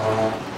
Uh.